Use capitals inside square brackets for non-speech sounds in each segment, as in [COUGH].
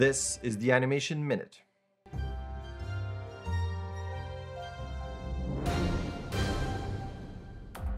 This is the Animation Minute.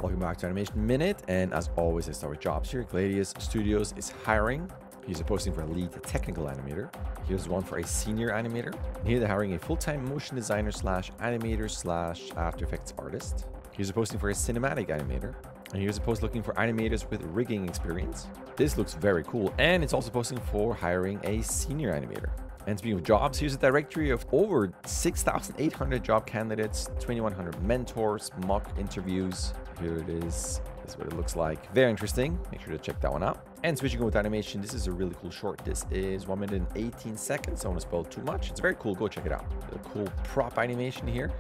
Welcome back to Animation Minute, and as always, I start with jobs here. Gladius Studios is hiring. Here's a posting for a lead technical animator. Here's one for a senior animator. And here they're hiring a full-time motion designer slash animator slash After Effects artist. Here's a posting for a cinematic animator. And here's a post looking for animators with rigging experience. This looks very cool. And it's also posting for hiring a senior animator. And speaking of jobs, here's a directory of over 6,800 job candidates, 2,100 mentors, mock interviews. Here it is. This is what it looks like. Very interesting. Make sure to check that one out. And switching over with animation, this is a really cool short. This is 1 minute and 18 seconds. I don't want to spoil too much. It's very cool. Go check it out. A cool prop animation here.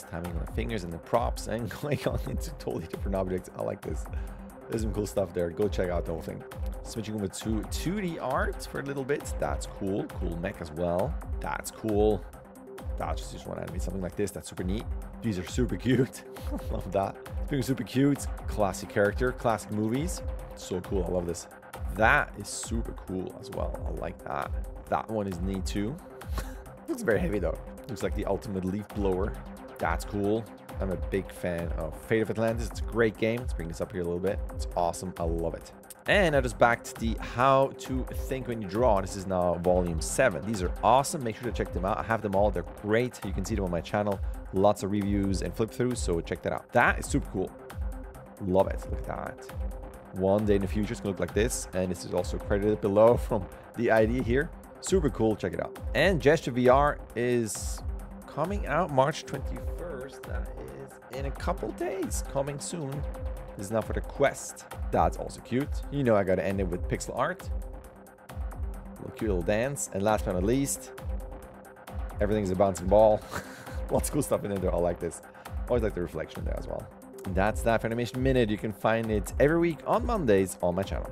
Timing on the fingers and the props and [LAUGHS] going on into totally different objects. I like this. There's some cool stuff there. Go check out the whole thing. Switching over to 2D art for a little bit. That's cool. Cool mech as well. That's cool. That's just, just want to animate something like this. That's super neat. These are super cute. [LAUGHS] love that. Being super cute. Classic character. Classic movies. So cool. I love this. That is super cool as well. I like that. That one is neat too. Looks very heavy though. Looks like the ultimate leaf blower. That's cool. I'm a big fan of Fate of Atlantis. It's a great game. Let's bring this up here a little bit. It's awesome. I love it. And I just backed the how to think when you draw. This is now volume 7. These are awesome. Make sure to check them out. I have them all. They're great. You can see them on my channel. Lots of reviews and flip throughs. So check that out. That is super cool. Love it. Look at that. One day in the future, it's going to look like this. And this is also credited below [LAUGHS] from the ID here. Super cool. Check it out. And Gesture VR is coming out March 21st. That is in a couple days. Coming soon. This is now for the Quest. That's also cute. You know I gotta end it with pixel art. A cute little dance. And last but not least, everything's a bouncing ball. [LAUGHS] Lots of cool stuff in there. I like this. Always like the reflection there as well. That's that Animation Minute. You can find it every week on Mondays on my channel.